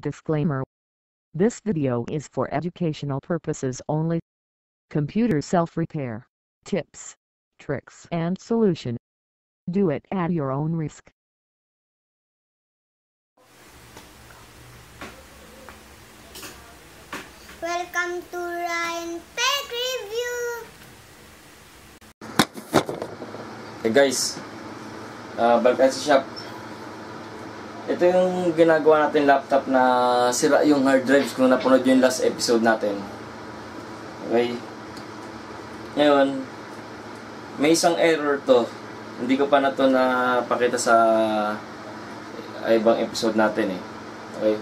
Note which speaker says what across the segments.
Speaker 1: Disclaimer. This video is for educational purposes only. Computer self-repair, tips, tricks and solution. Do it at your own risk.
Speaker 2: Welcome to Ryan Tech Review!
Speaker 3: Hey guys, uh, balik tayo sa shop. Ito yung ginagawa natin laptop na sira yung hard drives kung napanood yung last episode natin. Okay. Ngayon, may isang error to. Hindi ko pa na to napakita sa ibang episode natin eh. Okay.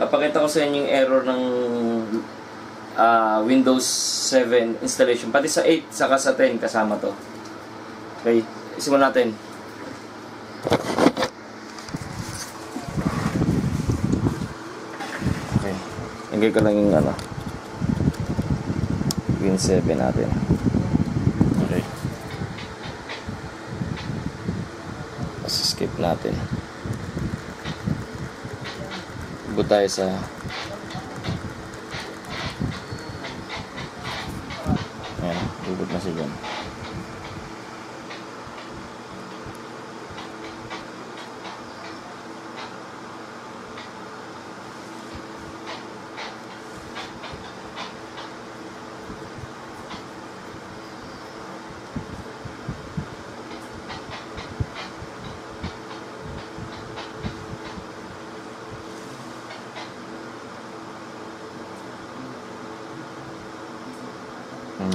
Speaker 3: Papakita ko sa inyo yung error ng uh, Windows 7 installation. Pati sa 8, saka sa 10 kasama to. Okay, isimulan natin. Okay, lagay ko lang yung ano, Win 7 natin. Okay. Tapos skip natin. Ibo tayo sa Ayan, ibot na siya dyan.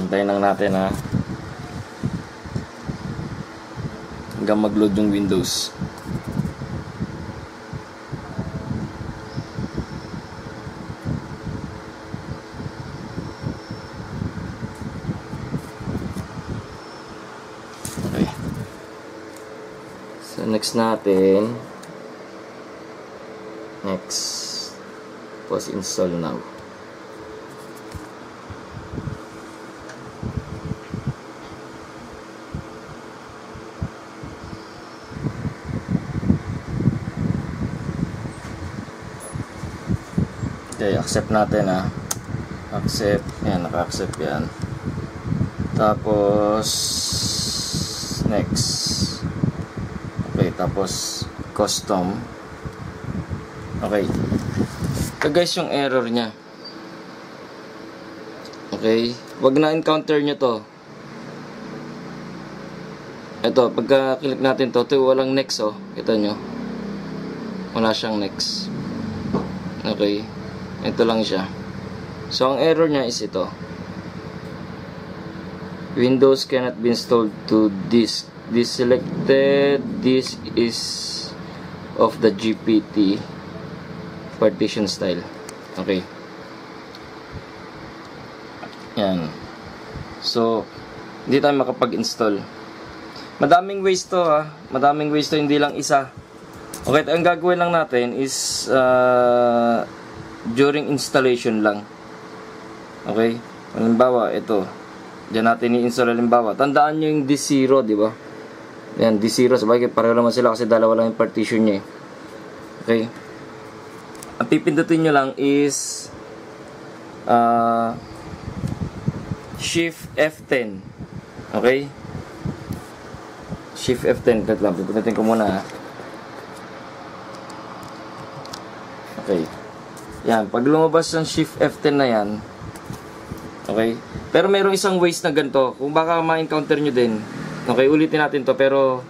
Speaker 3: Hintayin lang natin ha. Hanggang mag-load yung Windows. So next natin next post install now. Okay, accept natin ha. Accept. Yan, naka-accept yan. Tapos, next. Okay, tapos, custom. Okay. Ito guys yung error niya. Okay. Wag na encounter nyo to. Ito, pagka-click natin to, ito walang next oh. Kita nyo. Wala siyang next. Okay. Ito lang siya. So, ang error niya is ito. Windows cannot be installed to disk. This selected disk is of the GPT partition style. Okay. Yan. So, hindi tayo makapag-install. Madaming ways to ha. Madaming ways to, hindi lang isa. Okay, ang gagawin lang natin is uh, during installation lang. Okay? Halimbawa, ito. Diyan natin i-install halimbawa. Tandaan nyo yung D0, di ba? Yan, D0. Sabagay, pareho naman sila kasi dalawa lang yung partition niya. Eh. Okay? Ang pipindutin nyo lang is uh, Shift F10. Okay? Shift F10. Kat lang, pipindutin ko muna ha. Okay. Yan, pag lumabas ng shift F10 na yan, okay? Pero mayroong isang ways na ganito. Kung baka ma-encounter nyo din, okay, ulitin natin to, pero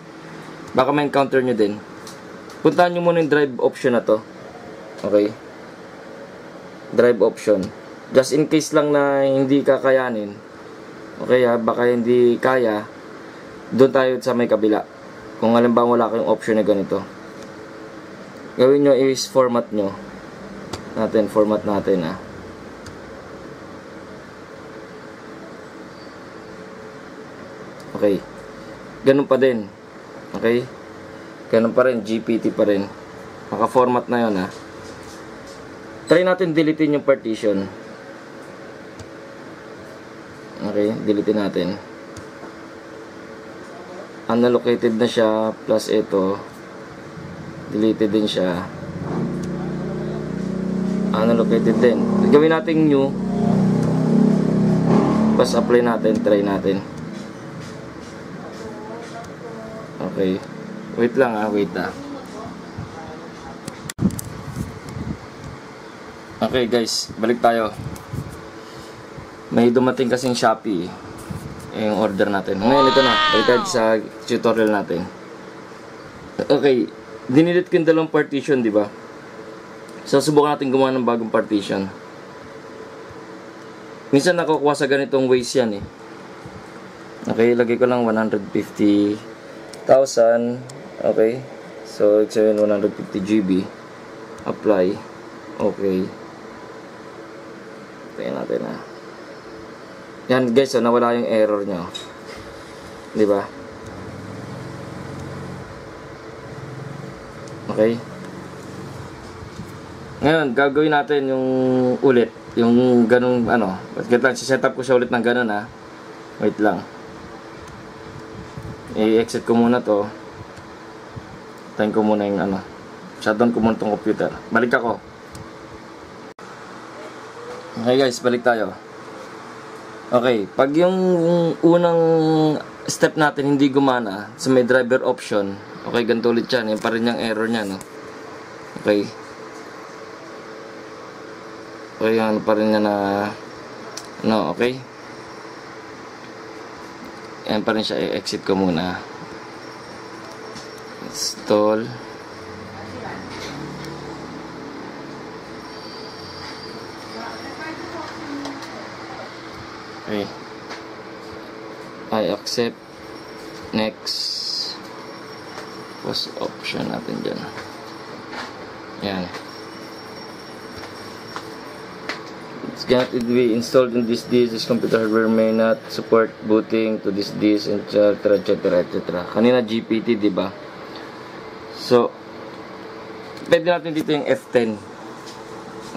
Speaker 3: baka ma-encounter nyo din. Puntahan nyo muna yung drive option na to. Okay? Drive option. Just in case lang na hindi kakayanin. Okay ha, baka hindi kaya, doon tayo sa may kabila. Kung halimbawa wala kayong option na ganito. Gawin nyo is format nyo natin, format natin ah. Okay. Ganun pa din. Okay? Ganun pa rin, GPT pa rin. Naka-format na yun ah. Try natin deletein yung partition. Okay, deletein natin. Unallocated na siya, plus ito. Deleted din siya. unallocated din. Gawin natin new. Tapos apply natin, try natin. Okay. Wait lang ah, wait ah. Okay guys, balik tayo. May dumating kasing Shopee eh, yung order natin. Ngayon ito na, balik tayo sa tutorial natin. Okay, dinilit ko yung dalawang partition, di ba? So, subukan natin gumawa ng bagong partition. Minsan nakukuha sa ganitong ways yan eh. Okay, lagay ko lang 150,000. Okay. So, it's 150 GB. Apply. Okay. Tingnan natin na. Yan guys, so nawala yung error nyo. Di ba? Okay. Ngayon, gagawin natin yung ulit. Yung ganung ano. Wait lang, set up ko siya ulit ng ganun ha. Wait lang. I-exit ko muna to. Tayin ko muna yung ano. Shutdown ko muna tong computer. Balik ako. Okay guys, balik tayo. Okay, pag yung unang step natin hindi gumana sa may driver option, okay, ganito ulit yan. Yan pa rin yung error niya, no? Okay. Okay, ano pa rin niya na no, okay? Yan pa rin siya. I-exit ko muna. Install. Okay. I accept. Next. Post option natin dyan. Yan. It's cannot be installed in this disk. This computer hardware may not support booting to this disk, etc. etc. etc. Kanina GPT, di ba? So, pwede natin dito yung F10.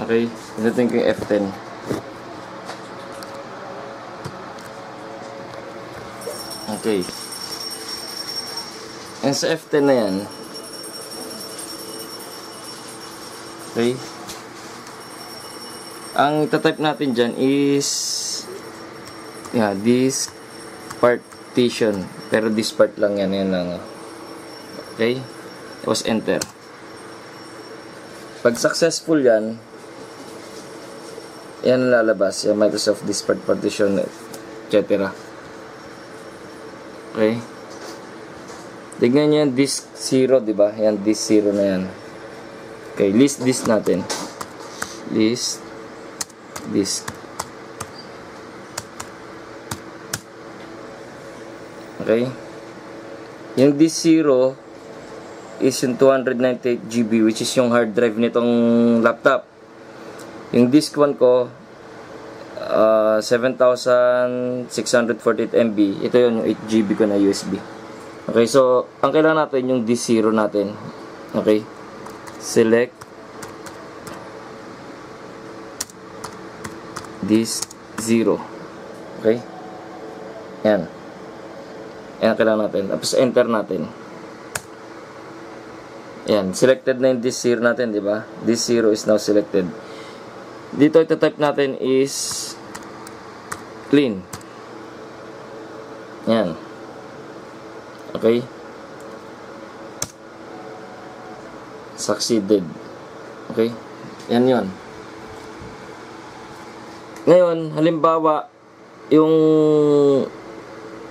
Speaker 3: Okay? Pwede natin yung F10. Okay. And sa F10 na yan, okay, ang tatype natin dyan is, yeah, this partition. Pero this part lang yan, yan lang. Okay? Tapos enter. Pag successful yan, yan lalabas. Yung Microsoft this part partition, etc. Okay. Tignan nyo yan, disk 0, di ba? Yan, disk 0 na yan. Okay, list disk natin. List disk. Okay. Yung disk 0 is yung 298 GB which is yung hard drive nitong laptop. Yung disk 1 ko uh, 7,648 MB. Ito yun, yung 8 GB ko na USB. Okay, so, ang kailangan natin yung disk 0 natin. Okay. Select disk 0. Okay. Yan. Yan ang kailangan natin. Tapos, enter natin. Yan. Selected na yung disk 0 natin, di ba? Disk 0 is now selected. Dito, ito type natin is clean. Yan. Okay. Succeeded. Okay. Yan yon. Ngayon, halimbawa, yung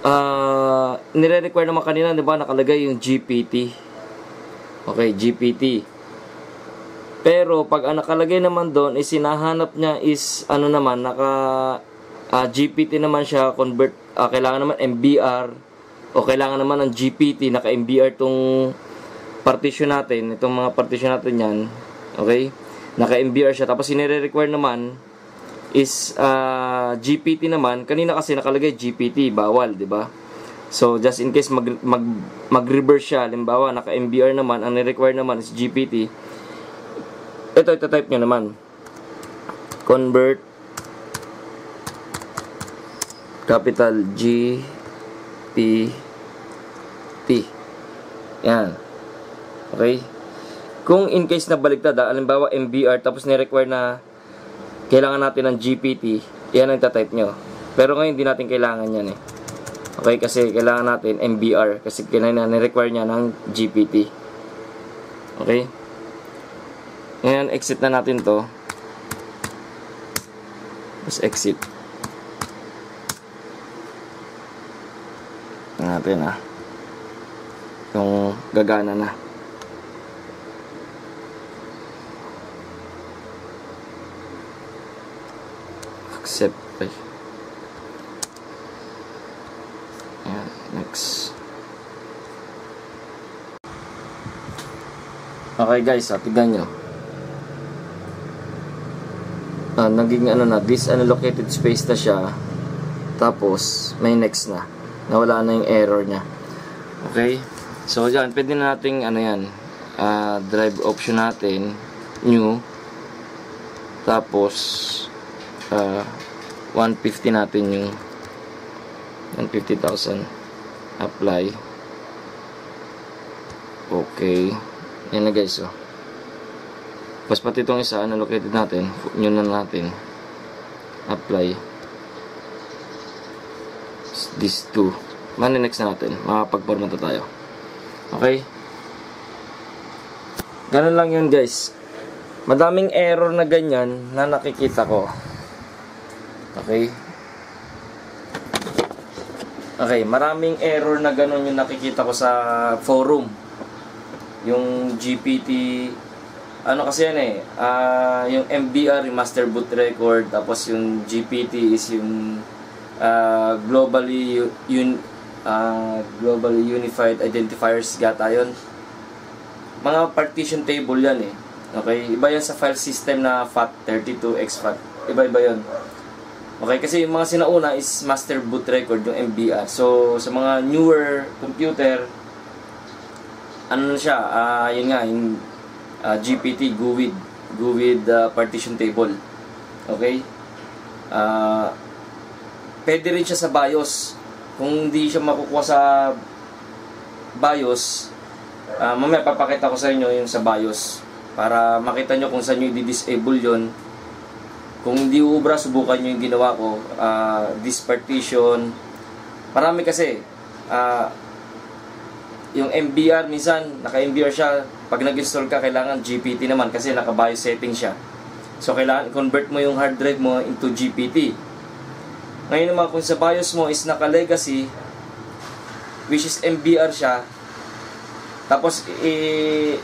Speaker 3: uh, nire-require naman kanina, di ba, nakalagay yung GPT. Okay, GPT. Pero, pag ang nakalagay naman doon, is sinahanap niya is, ano naman, naka uh, GPT naman siya, convert, uh, kailangan naman MBR, o kailangan naman ng GPT, naka-MBR tong partition natin, itong mga partition natin yan, okay? Naka-MBR siya, tapos sinire-require naman, is uh, GPT naman, kanina kasi nakalagay GPT, bawal, di ba? So, just in case mag, mag, mag-reverse siya, limbawa, naka-MBR naman, ang require naman is GPT, ito, ito type nyo naman. Convert capital G P T. Yan. Okay? Kung in case na baliktad, ah, alimbawa MBR, tapos ni-require na kailangan natin ng GPT, yan ang tatype nyo. Pero ngayon, hindi natin kailangan yan eh. Okay, kasi kailangan natin MBR, kasi kailangan ni-require niya ng GPT. Okay? Ngayon, exit na natin to. Tapos exit. Tingnan natin ah. Yung gagana na. Accept. Ay. Ayan, next. Okay guys, ah, tignan nyo. Ah, naging ano na, this unallocated space na siya. Tapos, may next na. Nawala na yung error niya. Okay? So, yan, pwede na nating, ano yan, ah, drive option natin, new. Tapos, ah, 150 natin yung 150,000 apply okay yan na guys oh. Pas pati itong isa ano located natin yun na natin. Apply. This two mani next na natin. Makapag-format na tayo. Okay? Ganun lang yun guys. Madaming error na ganyan na nakikita ko. Okay? Okay, maraming error na ganun yung nakikita ko sa forum. Yung GPT, ano kasi yan eh, ah, yung MBR, yung Master Boot Record, tapos yung GPT is yung ah, globally un, ah, globally unified identifiers gata yun. Mga partition table yan eh. Okay, iba yan sa file system na FAT32 exFAT. Iba-iba yun. Okay, kasi yung mga sinauna is master boot record, yung MBR. So, sa mga newer computer, ano siya, ah yun nga, yung ah, GPT, GUID, GUID ah, partition table. Okay? Ah pwede rin siya sa BIOS. Kung hindi siya makukuha sa BIOS, ah mamaya papakita ko sa inyo yung sa BIOS para makita nyo kung saan nyo i-disable yon kung hindi ubra, subukan nyo yung ginawa ko. Uh, this partition. Marami kasi. Uh, yung MBR, minsan, naka-MBR siya. Pag nag-install ka, kailangan GPT naman kasi naka-BIOS setting siya. So, kailangan convert mo yung hard drive mo into GPT. Ngayon naman, kung sa BIOS mo is naka-legacy, which is MBR siya, tapos, i-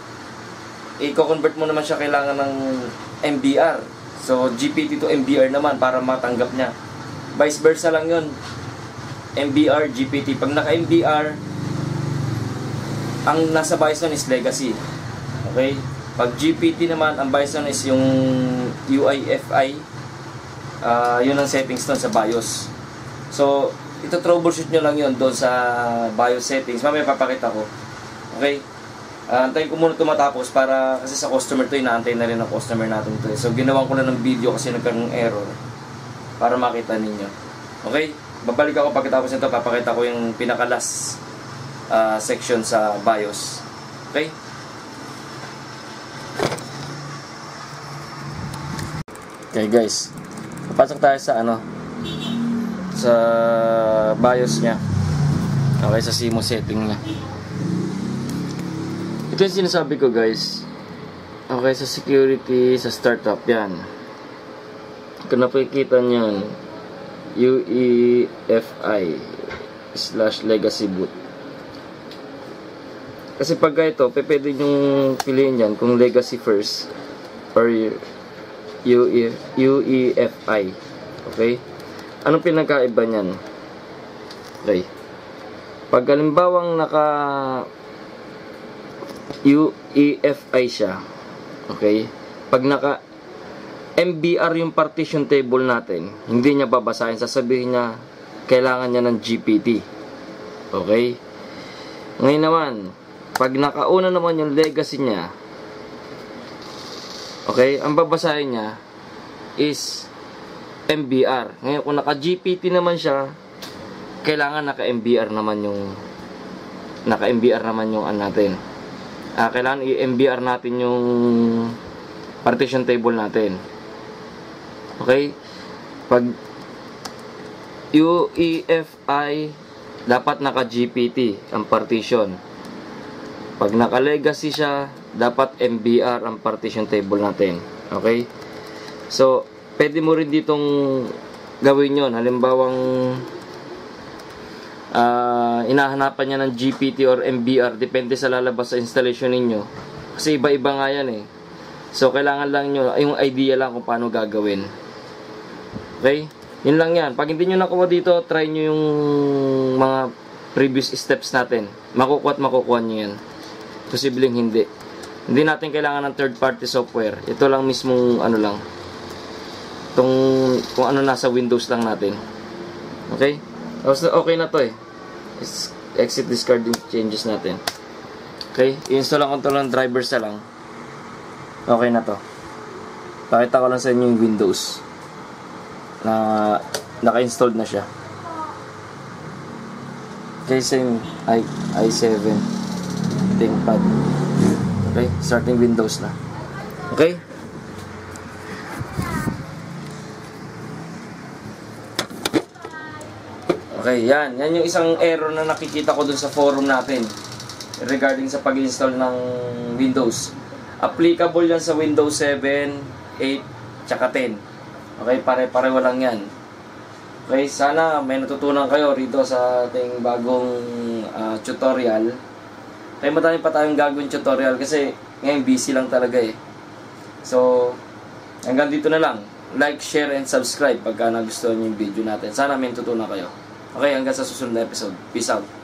Speaker 3: i-convert mo naman siya kailangan ng MBR. So, GPT to MBR naman para matanggap niya. Vice versa lang yun. MBR, GPT. Pag naka-MBR, ang nasa BIOS nun is legacy. Okay? Pag GPT naman, ang BIOS nun is yung UIFI. Uh, yun ang settings nun sa BIOS. So, ito troubleshoot nyo lang yun doon sa BIOS settings. Mamaya papakita ko. Okay? Uh, antayin ko muna ito matapos para kasi sa customer to, inaantay na rin ng customer natin to. So, ginawan ko na ng video kasi nagkaroon error para makita ninyo. Okay? Babalik ako pagkatapos nito, papakita ko yung pinaka-last uh, section sa BIOS. Okay? Okay guys, papasok tayo sa ano sa BIOS niya. Okay, sa SIMO setting niya. Ito yung sinasabi ko guys. Okay, sa security, sa startup, yan. Kung napikita niyan, UEFI slash legacy boot. Kasi pag ito, pwede yung piliin yan kung legacy first or UE, UEFI. Okay? Anong pinagkaiba niyan? Okay. Pag halimbawang naka UEFI siya. Okay? Pag naka MBR yung partition table natin, hindi niya babasahin. Sasabihin niya, kailangan niya ng GPT. Okay? Ngayon naman, pag nakauna naman yung legacy niya, okay, ang babasahin niya is MBR. Ngayon, kung naka-GPT naman siya, kailangan naka-MBR naman yung naka-MBR naman yung an natin. ah, kailangan i-MBR natin yung partition table natin. Okay? Pag UEFI, dapat naka-GPT ang partition. Pag naka-legacy siya, dapat MBR ang partition table natin. Okay? So, pwede mo rin ditong gawin yon Halimbawang ah inahanapan niya ng GPT or MBR, depende sa lalabas sa installation ninyo. Kasi iba-iba nga yan eh. So, kailangan lang nyo, yung idea lang kung paano gagawin. Okay? Yun lang yan. Pag hindi nyo nakuha dito, try nyo yung mga previous steps natin. Makukuha at makukuha nyo yan. Posibleng hindi. Hindi natin kailangan ng third party software. Ito lang mismong ano lang. Itong kung ano nasa Windows lang natin. Okay? Tapos okay na to eh. Is- Exit discard yung changes natin. Okay? I-install lang ko to lang drivers na lang. Okay na to. Pakita ko lang sa inyo yung Windows na naka-installed na siya. Okay, same i i7 ThinkPad. Okay, starting Windows na. Okay? Okay, yan. Yan yung isang error na nakikita ko dun sa forum natin regarding sa pag-install ng Windows. Applicable yan sa Windows 7, 8, tsaka 10. Okay, pare-pareho lang yan. Okay, sana may natutunan kayo rito sa ating bagong ah, tutorial. Kaya madami pa tayong gagawin tutorial kasi ngayon busy lang talaga eh. So, hanggang dito na lang. Like, share, and subscribe pagka nagustuhan yung video natin. Sana may natutunan kayo. Okay, hanggang sa susunod na episode. Peace out.